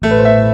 Música